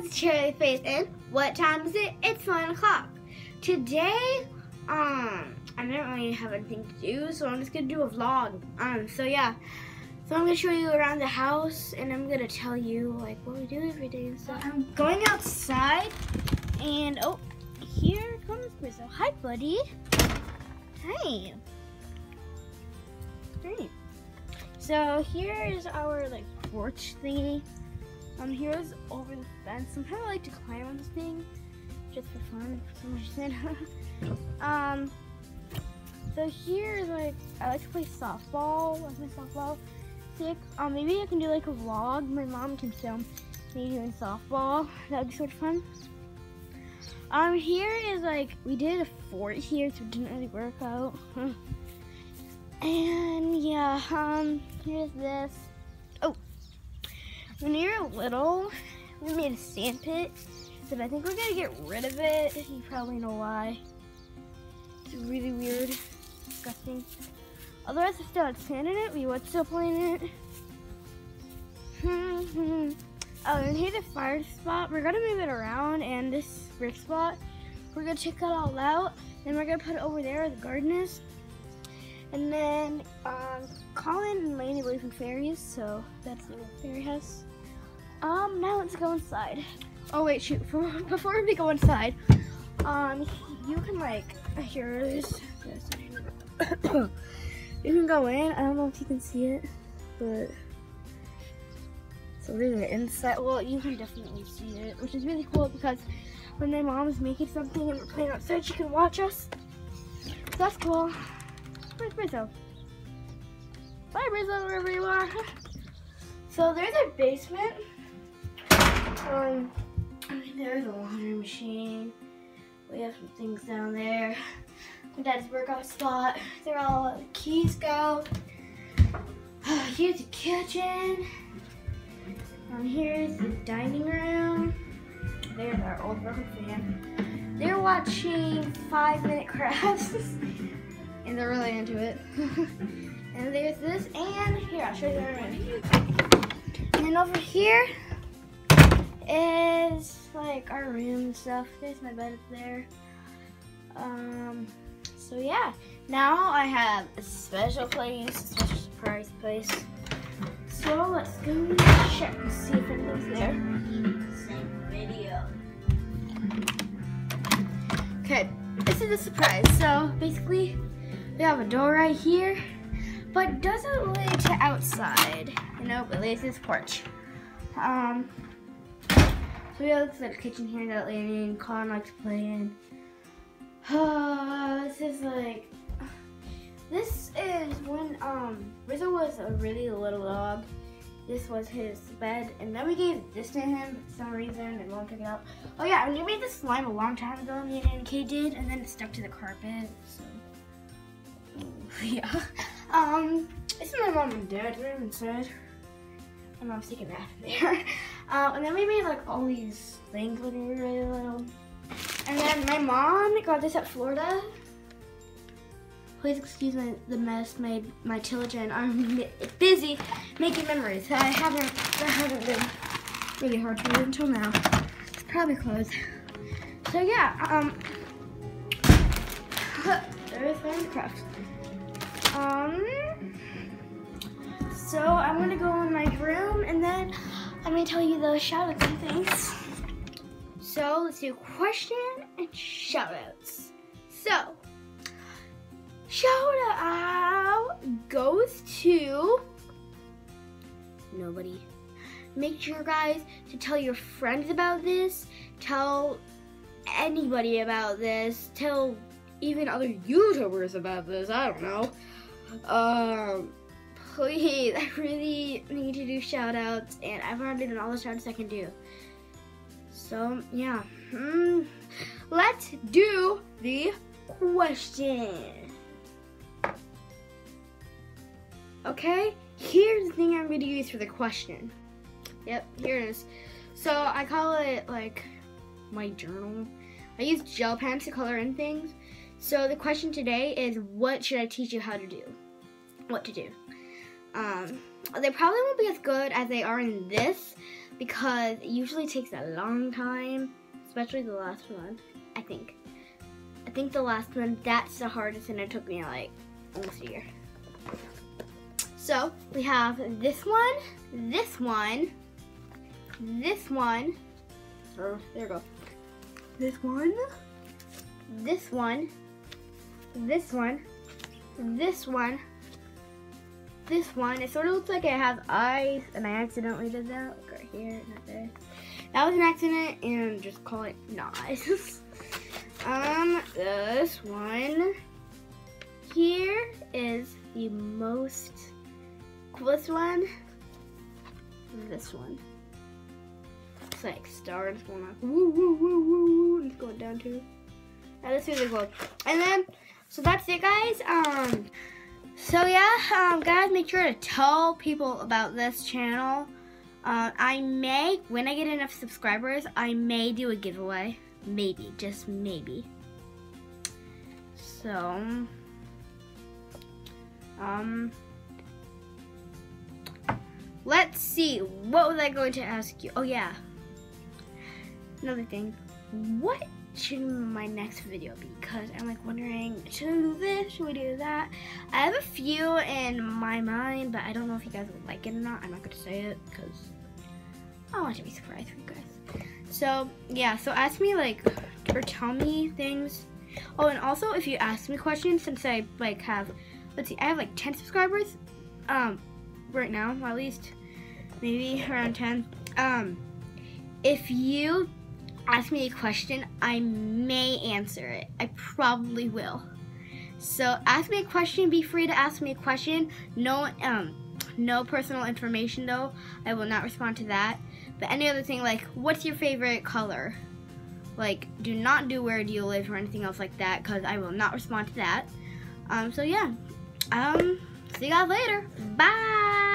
guys, Cherry Face, and what time is it? It's 1 o'clock. Today, um, I don't really have anything to do, so I'm just gonna do a vlog. Um, so yeah. So I'm gonna show you around the house, and I'm gonna tell you, like, what we do every day and stuff. I'm going outside, and, oh, here comes Brizzo. Hi, buddy. Hey. Great. So here is our like porch thingy. Um, here's over the fence. I'm kind of like to climb on this thing, just for fun, for some reason. um, so here is like I like to play softball. Like my softball stick. Um, maybe I can do like a vlog. My mom can film me doing softball. That would be of fun. Um, here is like we did a fort here, so it didn't really work out. and yeah, um, here's this. When you were little, we made a sand pit, but I think we're gonna get rid of it. You probably know why. It's really weird, disgusting. Otherwise, if still had sand in it, we would still play in it. oh, and here's a fire spot. We're gonna move it around, and this brick spot, we're gonna check that all out, and we're gonna put it over there where the garden is. And then um, Colin and Lainey believe in fairies, so that's the fairy house. Um, now let's go inside. Oh wait, shoot! Before we go inside, um, you can like here's you can go in. I don't know if you can see it, but so there's an inside. Well, you can definitely see it, which is really cool because when my mom is making something and we're playing outside, she can watch us. So that's cool. Where's Brizzo? Bye, Brizzo, wherever you are. So there's a basement. Um, there's a laundry machine. We have some things down there. My dad's workout spot. There all the keys go. Here's the kitchen. Um, here's the dining room. There's our old broken fan. They're watching Five Minute Crafts. and they're really into it. and there's this, and here, I'll show you around. And then over here is like our room and stuff. There's my bed up there. Um, so yeah, now I have a special place, a special surprise place. So let's go check and see if anyone's there. Okay, this is a surprise. So basically, we have a door right here, but doesn't lead to outside. You know, it leads to this porch. Um, we have like the kitchen here that Laney and Colin like to play in. Uh, this is like, this is when um Rizzo was a really little dog. This was his bed, and then we gave this to him for some reason, and won't pick it up. Oh yeah, and we made this slime a long time ago, me and Kay did, and then it stuck to the carpet, so. yeah. Um, is my mom and dad's room inside. My mom's taking a that there. Um, and then we made like all these things when we were really little. And then my mom got this at Florida. Please excuse my, the mess. My my children are busy making memories. I haven't that hasn't been really hard to do until now. It's probably closed. So yeah, um, there's Minecraft. Um, so I'm gonna go in my room and then I'm gonna tell you the shout outs and things. So let's do question and shout outs. So, shout out goes to nobody. Make sure guys to tell your friends about this, tell anybody about this, tell even other YouTubers about this, I don't know. Um, please, I really need to do shout outs and I've already done all the shout outs I can do. So, yeah. Mm, let's do the question. Okay, here's the thing I'm to use for the question. Yep, here it is. So I call it like my journal. I use gel pens to color in things. So the question today is what should I teach you how to do? What to do. Um, they probably won't be as good as they are in this, because it usually takes a long time, especially the last one, I think. I think the last one, that's the hardest and it took me like almost a year. So we have this one, this one, this one, oh, there we go. This one, this one, this one, this one, this one. It sort of looks like it has eyes, and I accidentally did that, like right here, not there. That was an accident, and just call it not um, this one here is the most coolest one. This one. It's like stars going up. Woo, woo, woo, woo, woo. It's going down too. This is really cool. And then, so that's it, guys. Um, so yeah, um, guys, make sure to tell people about this channel. Uh, I may, when I get enough subscribers, I may do a giveaway. Maybe, just maybe. So, um, let's see. What was I going to ask you? Oh yeah, another thing. What should my next video be? Because I'm like wondering, should I do this? Should we do that? I have a few in my mind, but I don't know if you guys will like it or not. I'm not going to say it because I want to be surprised for you guys. So yeah, so ask me like, or tell me things. Oh, and also if you ask me questions, since I like have, let's see, I have like 10 subscribers, um, right now at least, maybe around 10. Um, if you ask me a question, I may answer it. I probably will. So ask me a question. Be free to ask me a question. No, um, no personal information though. I will not respond to that. But any other thing like, what's your favorite color? Like, do not do where do you live or anything else like that because I will not respond to that. Um, so yeah. Um, see you guys later. Bye.